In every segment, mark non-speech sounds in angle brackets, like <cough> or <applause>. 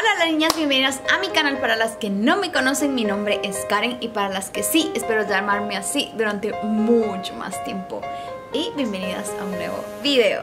Hola las niñas, bienvenidas a mi canal. Para las que no me conocen, mi nombre es Karen Y para las que sí, espero llamarme así durante mucho más tiempo. Y bienvenidas a un nuevo video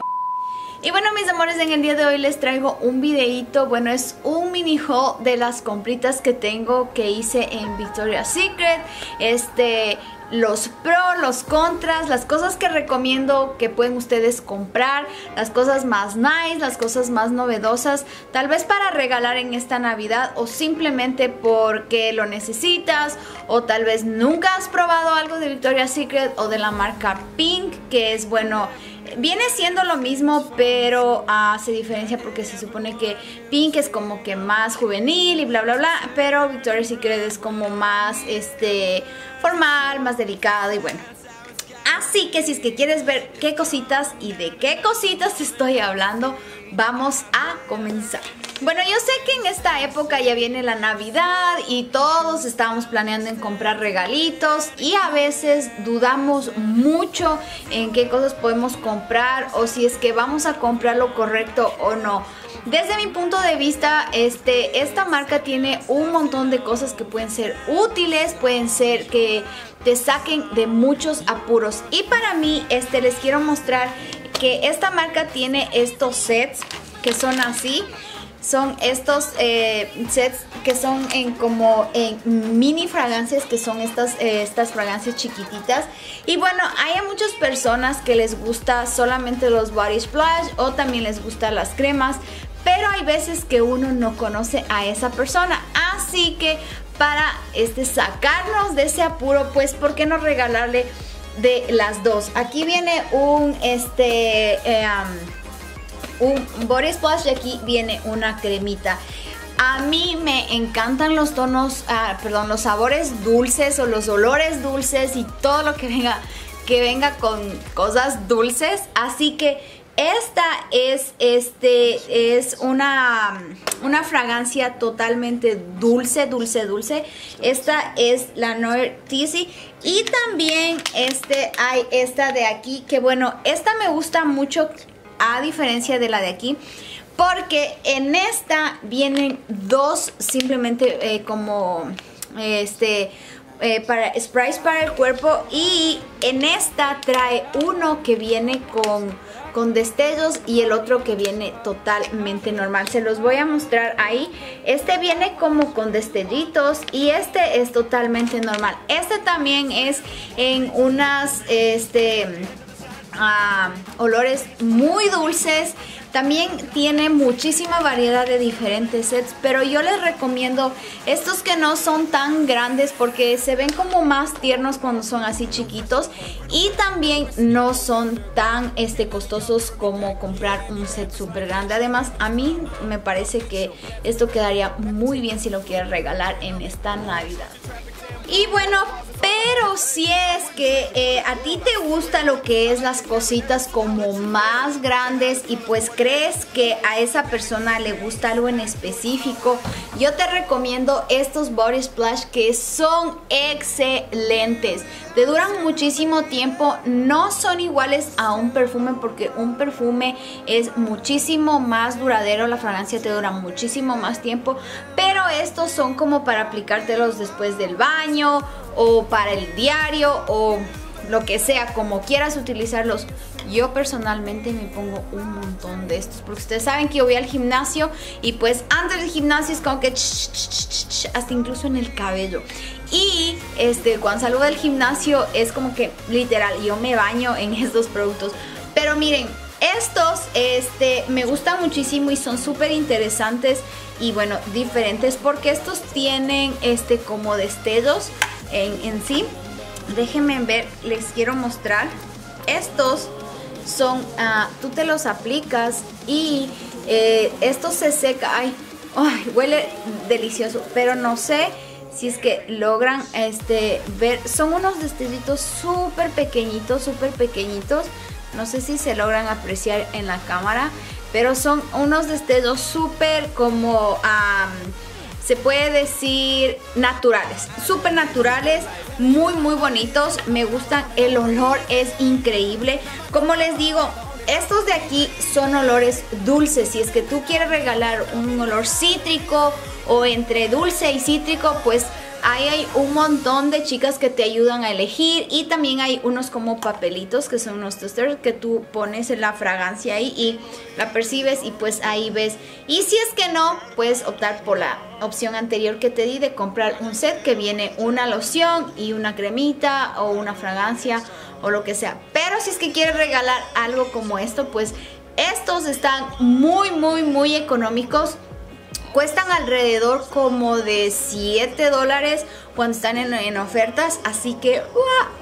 y bueno mis amores, en el día de hoy les traigo un videito, bueno es un mini haul de las compritas que tengo que hice en Victoria's Secret. Este, los pros, los contras, las cosas que recomiendo que pueden ustedes comprar, las cosas más nice, las cosas más novedosas, tal vez para regalar en esta Navidad o simplemente porque lo necesitas o tal vez nunca has probado algo de Victoria's Secret o de la marca Pink, que es bueno Viene siendo lo mismo, pero uh, se diferencia porque se supone que Pink es como que más juvenil y bla bla bla, pero Victoria's Secret es como más este formal, más delicado y bueno. Así que si es que quieres ver qué cositas y de qué cositas estoy hablando, vamos a comenzar. Bueno, yo sé que en esta época ya viene la Navidad y todos estamos planeando en comprar regalitos y a veces dudamos mucho en qué cosas podemos comprar o si es que vamos a comprar lo correcto o no. Desde mi punto de vista, este, esta marca tiene un montón de cosas que pueden ser útiles, pueden ser que te saquen de muchos apuros. Y para mí, este, les quiero mostrar que esta marca tiene estos sets que son así son estos eh, sets que son en como en mini fragancias que son estas, eh, estas fragancias chiquititas y bueno hay muchas personas que les gusta solamente los body splash o también les gustan las cremas pero hay veces que uno no conoce a esa persona así que para este sacarnos de ese apuro pues por qué no regalarle de las dos aquí viene un este eh, un body splash y aquí viene una cremita. A mí me encantan los tonos, ah, perdón, los sabores dulces o los olores dulces y todo lo que venga, que venga con cosas dulces. Así que esta es, este, es una, una fragancia totalmente dulce, dulce, dulce. Esta es la Noir Tizzy. Y también este, hay esta de aquí, que bueno, esta me gusta mucho a diferencia de la de aquí porque en esta vienen dos simplemente eh, como este eh, para sprays para el cuerpo y en esta trae uno que viene con, con destellos y el otro que viene totalmente normal. Se los voy a mostrar ahí. Este viene como con destellitos y este es totalmente normal. Este también es en unas este olores muy dulces. También tiene muchísima variedad de diferentes sets, pero yo les recomiendo estos que no son tan grandes porque se ven como más tiernos cuando son así chiquitos y también no son tan este, costosos como comprar un set súper grande. Además, a mí me parece que esto quedaría muy bien si lo quieres regalar en esta Navidad. Y bueno, pero si es que eh, a ti te gusta lo que es las cositas como más grandes y pues crees que a esa persona le gusta algo en específico, yo te recomiendo estos Body Splash que son excelentes. Te duran muchísimo tiempo, no son iguales a un perfume porque un perfume es muchísimo más duradero, la fragancia te dura muchísimo más tiempo, pero estos son como para aplicártelos después del baño o para el diario o lo que sea, como quieras utilizarlos. Yo personalmente me pongo un montón de estos porque ustedes saben que yo voy al gimnasio y pues antes del gimnasio es como que hasta incluso en el cabello. Y este cuando salgo del gimnasio es como que literal yo me baño en estos productos. Pero miren, estos este me gustan muchísimo y son súper interesantes y bueno, diferentes porque estos tienen este como destellos en, sí. Déjenme ver, les quiero mostrar. Estos son, ah, tú te los aplicas y eh, esto se seca. Ay, huele delicioso, pero no sé si es que logran este ver. Son unos destellitos súper pequeñitos, súper pequeñitos. No sé si se logran apreciar en la cámara, pero son unos destellos súper como se puede decir naturales, súper naturales, muy muy bonitos, me gustan, el olor es increíble, como les digo, estos de aquí son olores dulces. Si es que tú quieres regalar un olor cítrico o entre dulce y cítrico, pues Ahí hay un montón de chicas que te ayudan a elegir y también hay unos como papelitos que son unos testers que tú pones en la fragancia ahí y la percibes y pues ahí ves. Y si es que no, puedes optar por la opción anterior que te di de comprar un set que viene una loción y una cremita o una fragancia o lo que sea. Pero si es que quieres regalar algo como esto, pues estos están muy muy muy económicos Cuestan alrededor como de 7 dólares cuando están en, ofertas, así que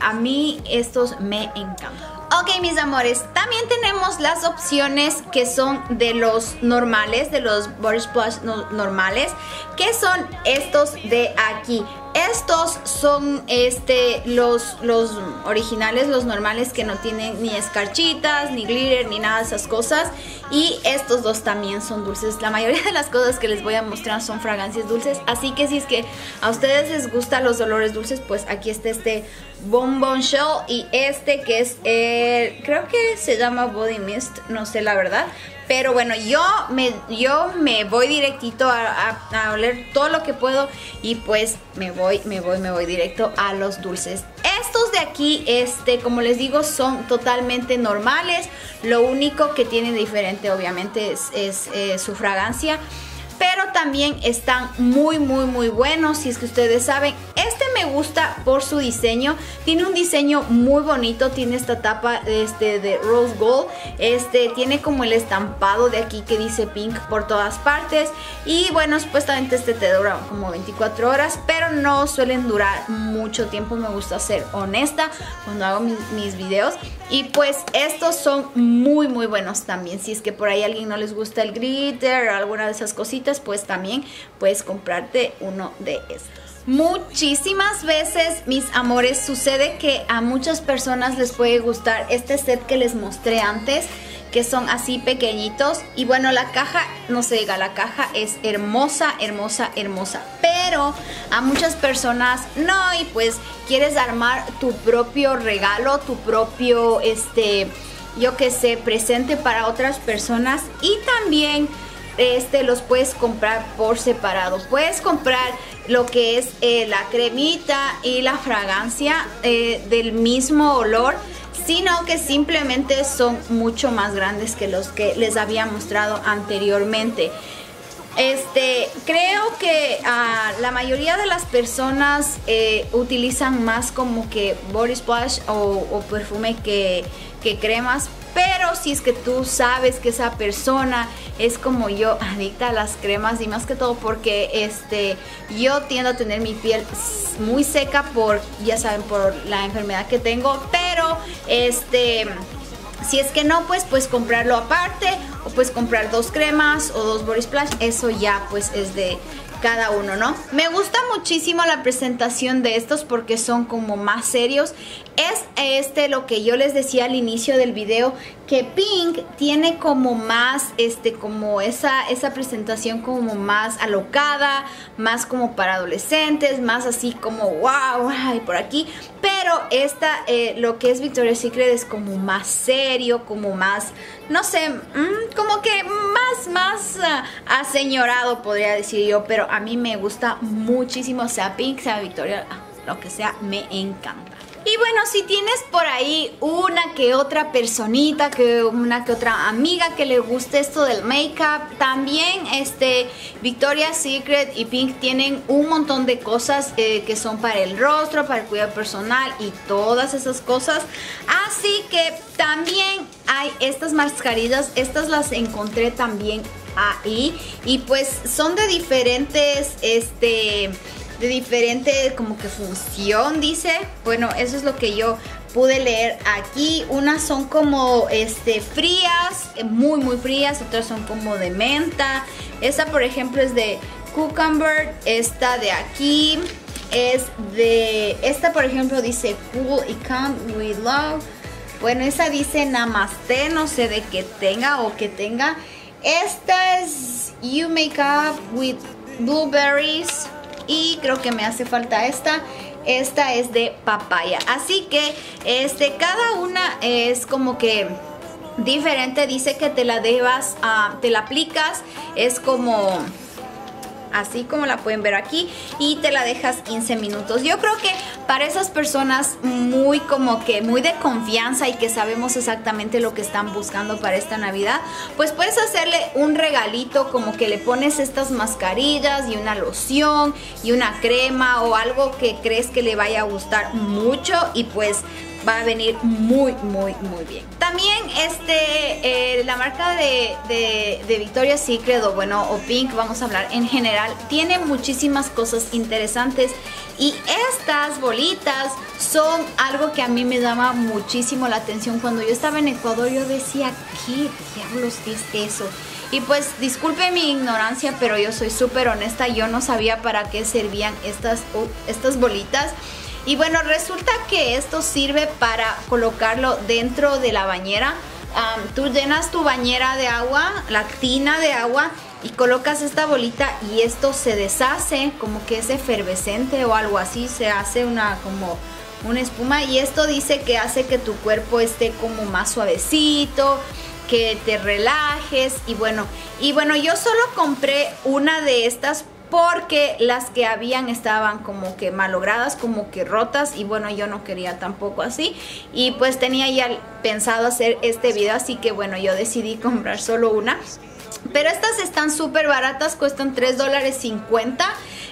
a mí estos me encantan. Ok mis amores, también tenemos las opciones que son de los normales, de los body splash normales, que son estos de aquí. Estos son este, los, los originales, los normales que no tienen ni escarchitas, ni glitter, ni nada de esas cosas. Y estos dos también son dulces. La mayoría de las cosas que les voy a mostrar son fragancias dulces. Así que si es que a ustedes les gustan los olores dulces, pues aquí está este Bonbon Shell y este que es, el, creo que se llama Body Mist, no sé la verdad. Pero bueno, yo me, yo me voy directito a, oler todo lo que puedo y pues me voy, me voy, me voy directo a los dulces. Estos de aquí, este, como les digo, son totalmente normales. Lo único que tienen diferente obviamente es, eh, su fragancia pero también están muy muy muy buenos si es que ustedes saben este me gusta por su diseño. Tiene un diseño muy bonito. Tiene esta tapa este, de rose gold. Este tiene como el estampado de aquí que dice pink por todas partes. Y bueno supuestamente este te dura como 24 horas pero no suelen durar mucho tiempo. Me gusta ser honesta cuando hago mis, mis videos. Y pues estos son muy muy buenos también. Si es que por ahí a alguien no les gusta el glitter o alguna de esas cositas pues también puedes comprarte uno de estos. Muchísimas veces, mis amores, sucede que a muchas personas les puede gustar este set que les mostré antes, que son así pequeñitos. Y bueno, la caja, no se diga, la caja es hermosa, hermosa, hermosa. Pero a muchas personas no, y pues quieres armar tu propio regalo, tu propio, este, yo que sé, presente para otras personas. Y también este los puedes comprar por separado. Puedes comprar lo que es eh, la cremita y la fragancia eh, del mismo olor sino que simplemente son mucho más grandes que los que les había mostrado anteriormente. Este, creo que ah, la mayoría de las personas eh, utilizan más como que body splash o, perfume que, que cremas pero si es que tú sabes que esa persona es como yo, <laughs> adicta a las cremas y más que todo porque este, yo tiendo a tener mi piel muy seca por, ya saben, por la enfermedad que tengo, pero este... Si es que no, pues puedes comprarlo aparte o puedes comprar dos cremas o dos body splash. Eso ya pues es de cada uno, ¿no? Me gusta muchísimo la presentación de estos porque son como más serios. Es este lo que yo les decía al inicio del video, que Pink tiene como más, este, como esa, esa presentación como más alocada, más como para adolescentes, más así como wow, ay, por aquí. Pero esta, eh, lo que es Victoria's Secret es como más serio, como más, no sé, mm, como que más, más uh, aseñorado podría decir yo, pero a mí me gusta muchísimo, sea Pink, sea Victoria, lo que sea, me encanta. Y bueno, si tienes por ahí una que otra personita, que una que otra amiga que le guste esto del make-up, también este Victoria's Secret y Pink tienen un montón de cosas eh, que son para el rostro, para el cuidado personal y todas esas cosas. Así que también hay estas mascarillas, estas las encontré también ahí y pues son de diferentes este de diferente como que función dice. Bueno eso es lo que yo pude leer aquí. Unas son como este frías muy muy frías otras son como de menta. Esta por ejemplo es de cucumber esta de aquí es de esta por ejemplo dice cool y calm with love. Bueno esa dice namaste no sé de qué tenga o que tenga. Esta es you make up with blueberries y creo que me hace falta esta. Esta es de papaya. Así que este cada una es como que diferente. Dice que te la debas, te la aplicas, es como así como la pueden ver aquí y te la dejas 15 minutos. Yo creo que para esas personas muy como que muy de confianza y que sabemos exactamente lo que están buscando para esta Navidad, pues puedes hacerle un regalito como que le pones estas mascarillas y una loción y una crema o algo que crees que le vaya a gustar mucho y pues va a venir muy, muy, muy bien. También este, eh, la marca de, de, de, Victoria's Secret o bueno, o Pink, vamos a hablar en general, tiene muchísimas cosas interesantes y estas bolitas son algo que a mí me daba muchísimo la atención. Cuando yo estaba en Ecuador yo decía, ¿qué diablos es eso? Y pues disculpe mi ignorancia, pero yo soy súper honesta, yo no sabía para qué servían estas, estas bolitas. Y bueno, resulta que esto sirve para colocarlo dentro de la bañera. tú llenas tu bañera de agua, la tina de agua y colocas esta bolita y esto se deshace como que es efervescente o algo así, se hace una como una espuma y esto dice que hace que tu cuerpo esté como más suavecito, que te relajes y bueno, y bueno, yo solo compré una de estas porque las que habían estaban como que malogradas, como que rotas y bueno, yo no quería tampoco así y pues tenía ya pensado hacer este video, así que bueno, yo decidí comprar solo una. Pero estas están súper baratas, cuestan 3 dólares 50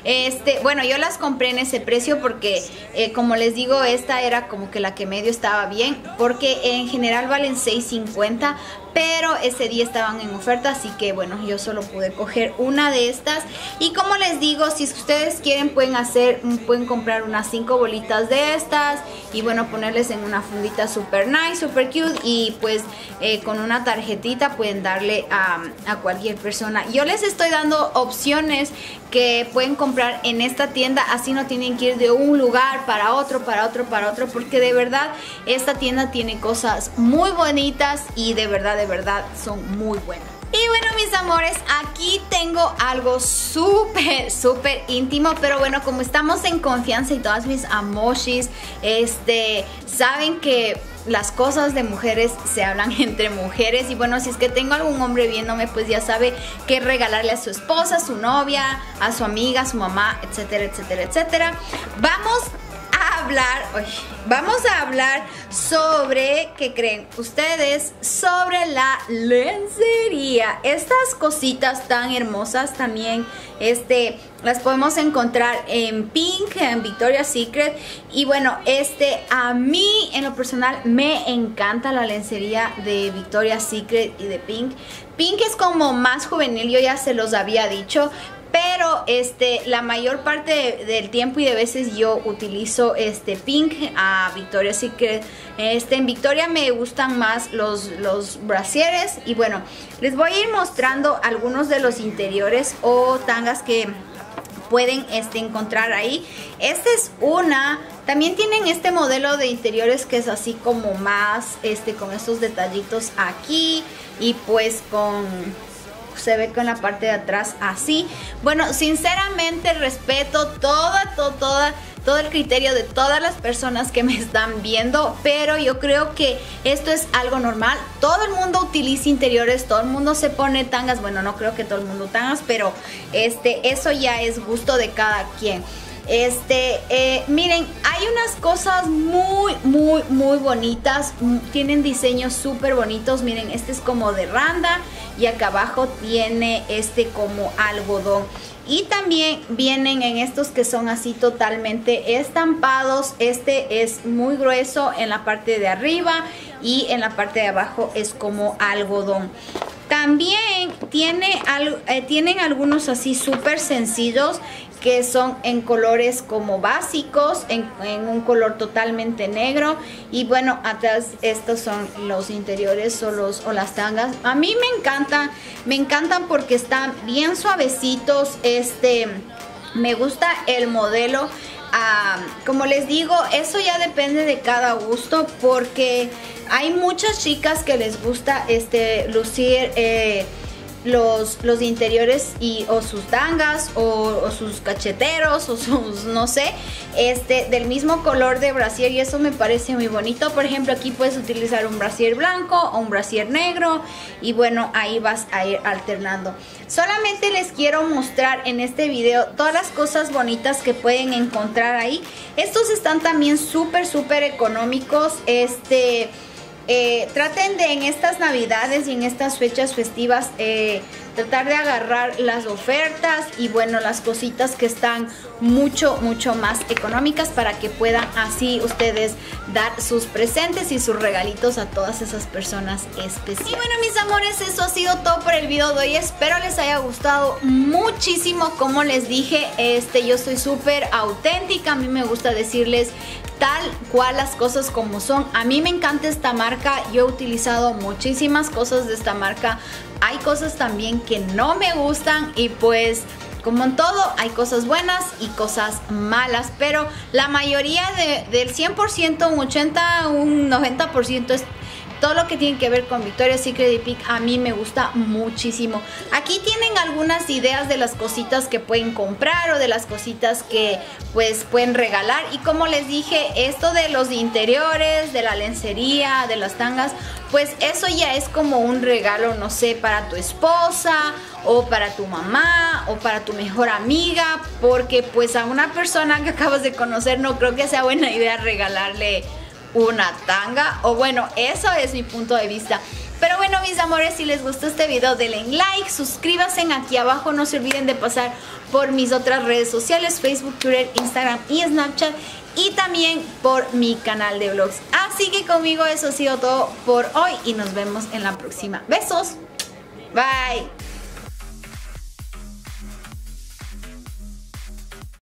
este, bueno, yo las compré en ese precio porque, eh, como les digo, esta era como que la que medio estaba bien, porque en general valen 6.50, pero ese día estaban en oferta, así que bueno, yo solo pude coger una de estas. Y como les digo, si ustedes quieren pueden hacer, pueden comprar unas 5 bolitas de estas y bueno, ponerles en una fundita super nice, super cute y pues eh, con una tarjetita pueden darle a, a cualquier persona. Yo les estoy dando opciones que pueden comprar en esta tienda, así no tienen que ir de un lugar para otro, para otro, para otro, porque de verdad esta tienda tiene cosas muy bonitas y de verdad, de verdad son muy buenas. Y bueno, mis amores, aquí tengo algo súper, súper íntimo, pero bueno, como estamos en confianza y todas mis amoshis, este, saben que las cosas de mujeres se hablan <laughs> entre mujeres y bueno, si es que tengo algún hombre viéndome, pues ya sabe qué regalarle a su esposa, a su novia, a su amiga, a su mamá, etcétera, etcétera, etcétera. Vamos hablar, vamos a hablar sobre, ¿qué creen ustedes? Sobre la lencería. Estas cositas tan hermosas también, este, las podemos encontrar en Pink, en Victoria's Secret. Y bueno, este, a mí en lo personal me encanta la lencería de Victoria's Secret y de Pink. Pink es como más juvenil, yo ya se los había dicho, pero este la mayor parte del tiempo y de veces yo utilizo este pink a Victoria Secret este en Victoria me gustan más los los brasieres. Y bueno les voy a ir mostrando algunos de los interiores o tangas que pueden este, encontrar ahí. Esta es una. También tienen este modelo de interiores que es así como más este con estos detallitos aquí y pues con se ve con la parte de atrás así. Bueno, sinceramente respeto toda, toda, toda todo el criterio de todas las personas que me están viendo, pero yo creo que esto es algo normal. Todo el mundo utiliza interiores, todo el mundo se pone tangas, bueno, no creo que todo el mundo tangas, pero este eso ya es gusto de cada quien. Este, eh, miren, hay unas cosas muy, muy, muy bonitas. Mm, tienen diseños súper bonitos. Miren, este es como de randa y acá abajo tiene este como algodón. Y también vienen en estos que son así totalmente estampados. Este es muy grueso en la parte de arriba y en la parte de abajo es como algodón. También tiene, eh, tienen algunos así súper sencillos que son en colores como básicos, en, un color totalmente negro. Y bueno, atrás estos son los interiores o, los, o las tangas. A mí me encantan, me encantan porque están bien suavecitos. Este, me gusta el modelo. Ah, como les digo, eso ya depende de cada gusto porque hay muchas chicas que les gusta este lucir... Eh, los, los interiores y, o sus tangas o, sus cacheteros o sus, no sé, este, del mismo color de brasier y eso me parece muy bonito. Por ejemplo, aquí puedes utilizar un brasier blanco o un brasier negro y bueno, ahí vas a ir alternando. Solamente les quiero mostrar en este video todas las cosas bonitas que pueden encontrar ahí. Estos están también súper, súper económicos. Este... Eh, traten de en estas navidades y en estas fechas festivas eh, tratar de agarrar las ofertas y bueno las cositas que están mucho mucho más económicas para que puedan así ustedes dar sus presentes y sus regalitos a todas esas personas especiales y bueno mis amores eso ha sido todo por el video de hoy espero les haya gustado muchísimo como les dije este yo soy súper auténtica a mí me gusta decirles tal cual las cosas como son. A mí me encanta esta marca, yo he utilizado muchísimas cosas de esta marca. Hay cosas también que no me gustan y pues como en todo, hay cosas buenas y cosas malas, pero la mayoría del 100%, un 80, un 90% es todo lo que tiene que ver con Victoria's Secret y Peak a mí me gusta muchísimo. Aquí tienen algunas ideas de las cositas que pueden comprar o de las cositas que pues pueden regalar. Y como les dije, esto de los interiores, de la lencería, de las tangas, pues eso ya es como un regalo, no sé, para tu esposa o para tu mamá o para tu mejor amiga, porque pues a una persona que acabas de conocer no creo que sea buena idea regalarle una tanga. O bueno, eso es mi punto de vista. Pero bueno, mis amores, si les gustó este video, denle like, suscríbanse aquí abajo. No se olviden de pasar por mis otras redes sociales, Facebook, Twitter, Instagram y Snapchat. Y también por mi canal de vlogs. Así que conmigo eso ha sido todo por hoy y nos vemos en la próxima. Besos. Bye.